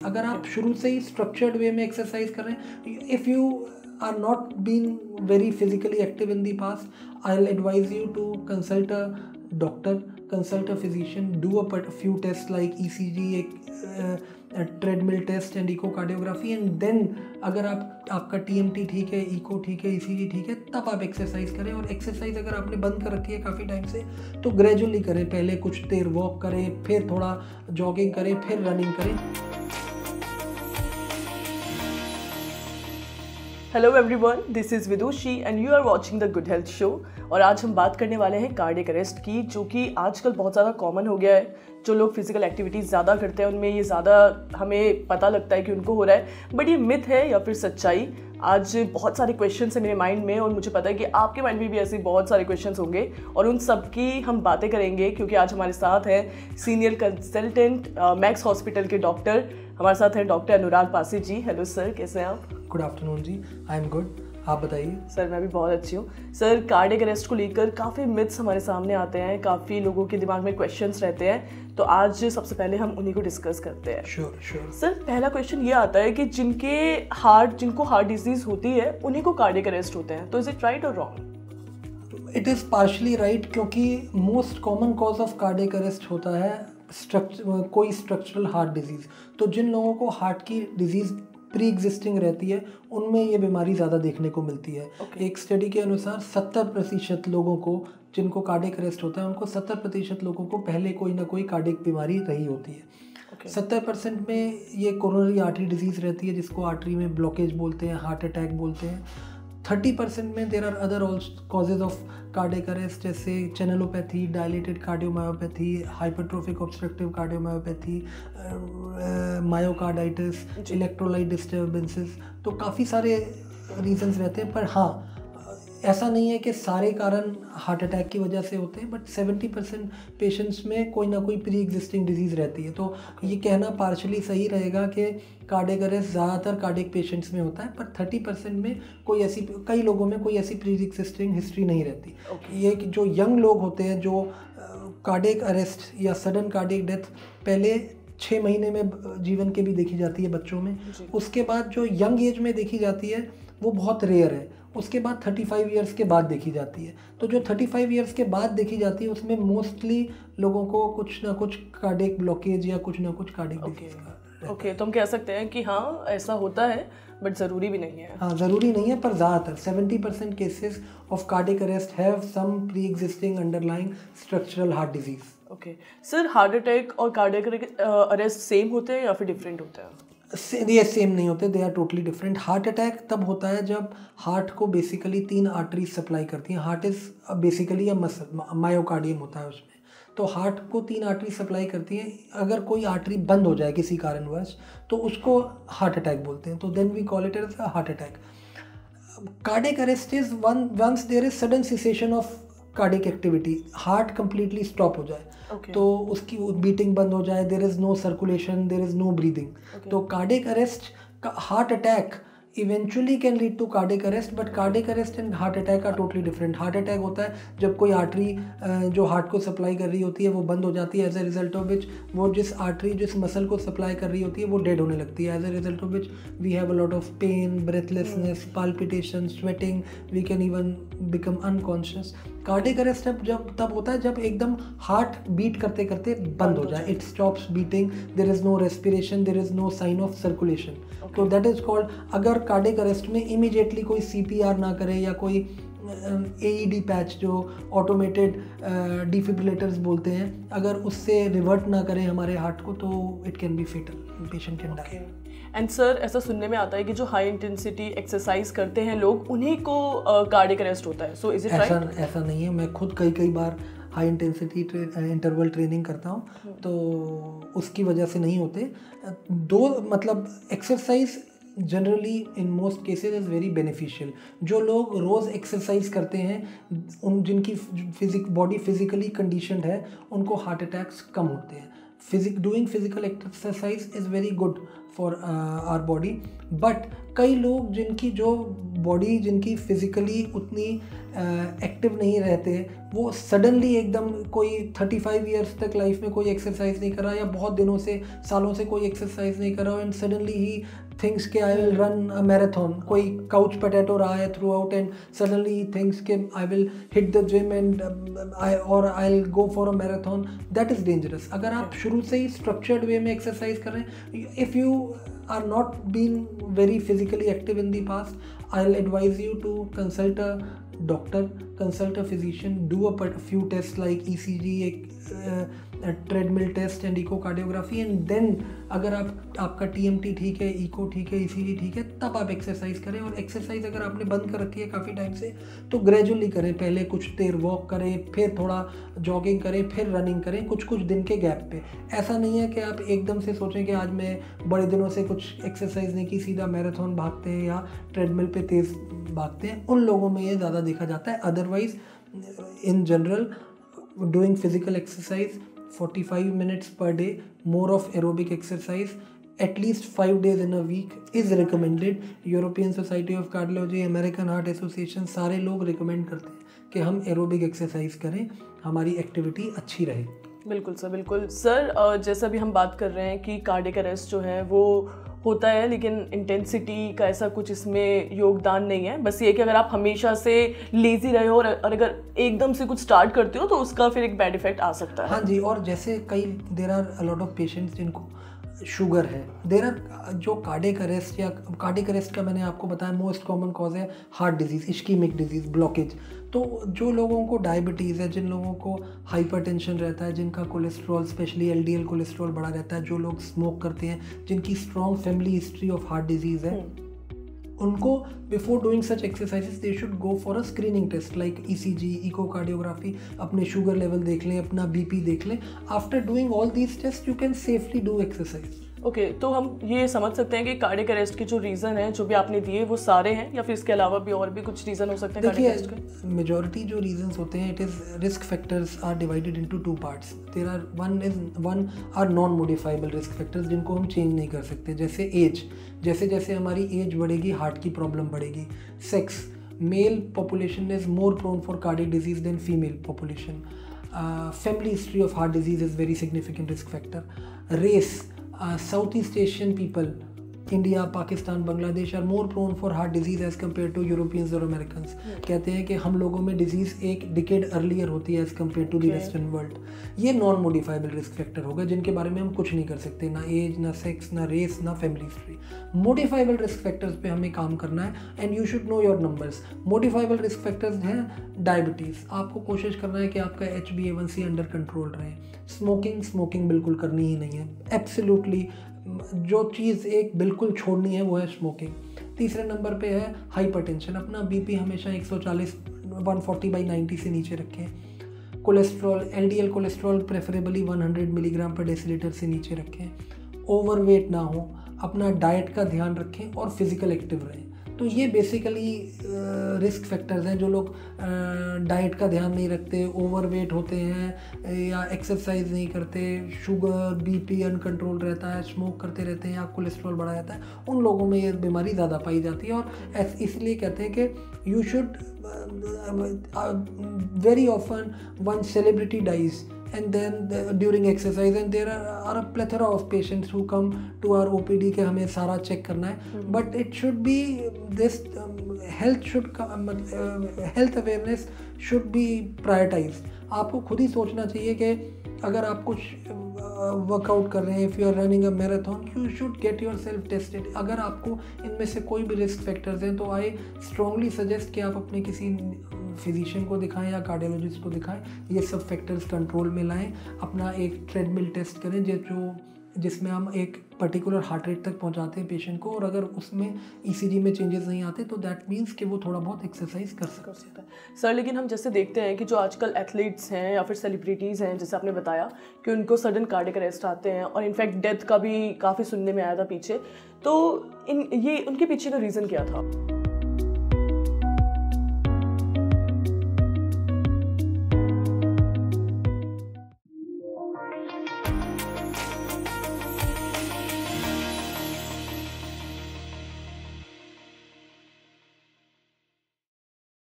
अगर आप शुरू से ही स्ट्रक्चर्ड वे में एक्सरसाइज कर रहे हैं if you are not been very physically active in the past I will advise you to consult a doctor consult a physician do a few test like E C G एक treadmill test and echocardiography and then अगर आप आपका T M T ठीक है eco ठीक है ई C जी ठीक है तब आप एक्सरसाइज करें और एक्सरसाइज अगर आपने बंद कर रखी है काफ़ी टाइम से तो ग्रेजुअली करें पहले कुछ देर वॉक करें फिर थोड़ा जॉगिंग करें फिर रनिंग करें। Hello everyone this is Vidushi and you are watching the good health show और आज हम बात करने वाले हैं कार्डिक अरेस्ट की, जो कि आजकल बहुत ज़्यादा कॉमन हो गया है। जो लोग फ़िज़िकल एक्टिविटीज़ ज़्यादा करते हैं, उनमें ये ज़्यादा हमें पता लगता है कि उनको हो रहा है। बट ये मिथ है या फिर सच्चाई? आज बहुत सारे क्वेश्चन है मेरे माइंड में, और मुझे पता है कि आपके माइंड में भी ऐसे बहुत सारे क्वेश्चन होंगे। और उन सब की हम बातें करेंगे, क्योंकि आज हमारे साथ हैं सीनियर कंसल्टेंट मैक्स हॉस्पिटल के डॉक्टर हमारे साथ हैं doctor Anurag Passi ji. Hello sir कैसे हैं आप? Good afternoon ji I am good आप बताइए। सर मैं भी बहुत अच्छी हूँ। सर कार्डिक अरेस्ट को लेकर काफ़ी मिथ्स हमारे सामने आते हैं काफ़ी लोगों के दिमाग में क्वेश्चंस रहते हैं तो आज सबसे पहले हम उन्हीं को डिस्कस करते हैं। श्योर श्योर सर पहला क्वेश्चन ये आता है कि जिनके हार्ट जिनको हार्ट डिज़ीज़ होती है उन्हीं को कार्डिक अरेस्ट होते हैं तो इज़ इट राइट और wrong it is partially right क्योंकि most common cause of cardiac arrest होता है स्ट्रक्चर कोई स्ट्रक्चरल हार्ट डिज़ीज़ तो जिन लोगों को हार्ट की डिज़ीज़ प्री एग्जिस्टिंग रहती है उनमें ये बीमारी ज़्यादा देखने को मिलती है okay. एक स्टडी के अनुसार सत्तर प्रतिशत लोगों को जिनको कार्डिक अरेस्ट होता है उनको सत्तर प्रतिशत लोगों को पहले कोई ना कोई कार्डिक बीमारी रही होती है सत्तर okay. परसेंट में ये कोरोनरी आर्टरी डिज़ीज़ रहती है जिसको आर्टरी में ब्लॉकेज बोलते हैं हार्ट अटैक बोलते हैं थर्टी परसेंट में there are other causes of cardiac arrest जैसे channelopathy dilated cardiomyopathy hypertrophic obstructive cardiomyopathy myocarditis electrolyte disturbances तो काफ़ी सारे रीजंस रहते हैं पर हाँ ऐसा नहीं है कि सारे कारण हार्ट अटैक की वजह से होते हैं बट 70 परसेंट पेशेंट्स में कोई ना कोई प्री एग्जिस्टिंग डिज़ीज़ रहती है। तो ये कहना पार्शली सही रहेगा कि कार्डिक अरेस्ट ज़्यादातर कार्डिक पेशेंट्स में होता है पर 30 परसेंट में कोई ऐसी कई लोगों में कोई ऐसी प्री एग्जिस्टिंग हिस्ट्री नहीं रहती। Okay. ये जो यंग लोग होते हैं जो कार्डिक अरेस्ट या सडन कार्डिक डेथ पहले छः महीने में जीवन के भी देखी जाती है बच्चों में उसके बाद जो यंग एज में देखी जाती है वो बहुत रेयर है। उसके बाद थर्टी फाइव ईयर्स के बाद देखी जाती है। तो जो थर्टी फाइव ईयर्स के बाद देखी जाती है उसमें मोस्टली लोगों को कुछ ना कुछ कार्डिक ब्लॉकेज या कुछ ना कुछ कार्डिक ओके ओके तो हम कह सकते हैं कि हाँ ऐसा होता है बट ज़रूरी भी नहीं है। हाँ ज़रूरी नहीं है पर ज़्यादातर seventy percent cases of cardiac arrest have some pre existing underlying structural heart disease okay sir heart attack और कार्डिक अरेस्ट सेम होते हैं या फिर डिफरेंट होते हैं? ये सेम नहीं होते they are totally different heart attack तब होता है जब हार्ट को बेसिकली तीन आर्टरीज सप्लाई करती हैं। Heart is basically muscle myocardium होता है उसमें। तो हार्ट को तीन आर्टरी सप्लाई करती हैं। अगर कोई आर्टरी बंद हो जाए किसी कारणवश तो उसको हार्ट अटैक बोलते हैं। तो then we call it as heart attack cardiac arrest is one once there is sudden cessation of cardiac activity heart completely stop हो जाए okay. तो उसकी बीटिंग बंद हो जाए there is no circulation there is no breathing तो cardiac arrest heart attack eventually can lead to cardiac arrest but cardiac arrest and heart attack are totally different heart attack होता है जब कोई आर्टरी जो heart को supply कर रही होती है वो बंद हो जाती है as a result of which वो जिस आर्टरी जिस मसल को सप्लाई कर रही होती है वो डेड होने लगती है. As a result of which we have a lot of pain breathlessness palpitation sweating we can even become unconscious cardiac arrest जब तब होता है जब एकदम हार्ट बीट करते करते बंद हो जाए। It stops beating there is no respiration there is no sign of circulation तो दैट इज़ कॉल्ड अगर कार्डिक अरेस्ट में इमीडिएटली कोई सीपीआर ना करे या कोई ए पैच जो ऑटोमेटेड डिफिब्रिलेटर्स बोलते हैं अगर उससे रिवर्ट ना करें हमारे हार्ट को तो it can be fatal patient can die and sir ऐसा सुनने में आता है कि जो हाई इंटेंसिटी एक्सरसाइज करते हैं लोग उन्हीं को कार्डिक अरेस्ट होता है। सो इज़ इट राइट ऐसा नहीं है। मैं खुद कई कई बार हाई इंटेंसिटी इंटरवल ट्रेनिंग करता हूँ। हम्म। तो उसकी वजह से नहीं होते। दो मतलब exercise generally in most cases is very beneficial जो लोग रोज़ एक्सरसाइज करते हैं उन जिनकी फिजिक बॉडी फिजिकली कंडीशन है उनको हार्ट अटैक्स कम होते हैं। Physique doing physical exercise is very good for our body but कई लोग जिनकी जो बॉडी जिनकी फिजिकली उतनी एक्टिव uh, नहीं रहते वो सडनली एकदम कोई थर्टी फाइव ईयर्स तक लाइफ में कोई एक्सरसाइज नहीं करा या बहुत दिनों से सालों से कोई एक्सरसाइज नहीं करा एंड सडनली ही थिंग्स के I will run a marathon कोई काउच पटेटो रहा है throughout and suddenly thinks के I will hit the gym and I और I will go for a marathon that is dangerous अगर आप शुरू से ही स्ट्रक्चर्ड वे में एक्सरसाइज कर रहे हैं if you are not been very physically active in the past i'll advise you to consult a doctor consult a physician do a few tests like ecg uh, treadmill test and echocardiography and then अगर आप, आपका TMT ठीक है eco ठीक है ई ठीक है, तब आप एक्सरसाइज करें और एक्सरसाइज अगर आपने बंद कर रखी है काफ़ी टाइम से तो ग्रेजुअली करें, पहले कुछ देर वॉक करें, फिर थोड़ा जॉगिंग करें, फिर रनिंग करें, कुछ कुछ दिन के गैप पे। ऐसा नहीं है कि आप एकदम से सोचें कि आज मैं बड़े दिनों से कुछ एक्सरसाइज नहीं की, सीधा मैराथन भागते हैं या ट्रेडमिल पे तेज़ भागते हैं, उन लोगों में ये ज़्यादा देखा जाता है। Otherwise in general doing physical exercise 45 minutes per day, more of aerobic exercise, at least 5 days in a week is recommended. European Society of Cardiology, American Heart Association सारे लोग रिकमेंड करते हैं कि हम एरोबिक एक्सरसाइज करें हमारी activity अच्छी रहे बिल्कुल सर बिल्कुल सर जैसा भी हम बात कर रहे हैं कि कार्डिक अरेस्ट जो है वो होता है, लेकिन इंटेंसिटी का ऐसा कुछ इसमें योगदान नहीं है। बस ये कि अगर आप हमेशा से लेज़ी रहे हो और अगर एकदम से कुछ स्टार्ट करते हो तो उसका फिर एक बैड इफ़ेक्ट आ सकता है। हाँ जी, और जैसे कई there are a lot of patients जिनको शुगर है देर आर जो कार्डिक अरेस्ट या कार्डिक अरेस्ट का मैंने आपको बताया मोस्ट कॉमन कॉज है heart disease ischemic disease blockage तो जो लोगों को डायबिटीज़ है, जिन लोगों को हाइपरटेंशन रहता है, जिनका कोलेस्ट्रॉल स्पेशली एलडीएल कोलेस्ट्रॉल बढ़ा रहता है, जो लोग स्मोक करते हैं, जिनकी strong family history of heart disease है हम्म। उनको before doing such exercises they should go for a screening test like E C G echocardiography अपने शुगर लेवल देख लें, अपना बी पी देख लें। After doing all these test you can safely do exercise okay okay, तो हम ये समझ सकते हैं कि कार्डिक अरेस्ट के जो रीज़न है जो भी आपने दिए वो सारे हैं या फिर इसके अलावा भी और भी कुछ रीज़न हो सकते हैं देखिए मेजोरिटी जो रीजन होते हैं it is risk factors are divided into two parts there are one is one are non modifiable risk factors जिनको हम चेंज नहीं कर सकते जैसे एज जैसे जैसे हमारी एज बढ़ेगी हार्ट की प्रॉब्लम बढ़ेगी. Sex male population is more prone for cardiac disease than female population family history of heart disease is very significant risk factor race uh, Southeast Asian people India Pakistan Bangladesh are more prone for heart disease as compare to Europeans और American कहते हैं कि हम लोगों में disease एक decade earlier होती है as compare to the western world ये नॉन मोडिफाइबल रिस्क फैक्टर होगा जिनके बारे में हम कुछ नहीं कर सकते ना एज ना सेक्स ना रेस ना family history modifiable risk factors पे हमें काम करना है and you should know your numbers modifiable risk factors हैं डायबिटीज़ आपको कोशिश करना है कि आपका H B A one C under control रहे. स्मोकिंग स्मोकिंग बिल्कुल करनी ही नहीं है. एब्सोल्युटली जो चीज़ एक बिल्कुल छोड़नी है, वो है स्मोकिंग तीसरे नंबर पे है हाइपरटेंशन अपना बीपी हमेशा 140 140 बाई 90 से नीचे रखें. Cholesterol LDL cholesterol preferably 100 milligram पर डेसीलीटर से नीचे रखें. ओवरवेट ना हो. अपना डाइट का ध्यान रखें और फ़िज़िकल एक्टिव रहें. तो ये बेसिकली रिस्क फैक्टर्स हैं जो लोग डाइट का ध्यान नहीं रखते ओवरवेट होते हैं, या एक्सरसाइज नहीं करते शुगर बीपी अनकंट्रोल रहता है स्मोक करते रहते हैं, या कोलेस्ट्रॉल बढ़ा जाता है, उन लोगों में ये बीमारी ज़्यादा पाई जाती है और इसलिए कहते हैं कि you should very often one celebrity dies and then during exercise and there are a plethora of patients who come to our O P D के हमें सारा चेक करना है। But it should be this health should health awareness should be prioritize आपको खुद ही सोचना चाहिए कि अगर आप कुछ uh, वर्कआउट कर रहे हैं if you are running a marathon you should get yourself tested अगर आपको इनमें से कोई भी रिस्क फैक्टर्स हैं तो आई स्ट्रॉन्गली सजेस्ट कि आप अपने किसी फिजिशियन को दिखाएँ या कार्डियोलॉजिस्ट को दिखाएँ, ये सब फैक्टर्स कंट्रोल में लाएँ। अपना एक ट्रेडमिल टेस्ट करें जो जिसमें हम एक पर्टिकुलर हार्ट रेट तक पहुंचाते हैं पेशेंट को और अगर उसमें ईसीजी में चेंजेस नहीं आते तो दैट मीन्स कि वो थोड़ा बहुत एक्सरसाइज कर सकता है। सर लेकिन हम जैसे देखते हैं कि जो आजकल एथलीट्स हैं या फिर सेलिब्रिटीज़ हैं, जैसे आपने बताया कि उनको सडन कार्डिक अरेस्ट आते हैं और इनफैक्ट डेथ का भी काफ़ी सुनने में आया था पीछे तो इन, ये, उनके पीछे का रीज़न क्या था?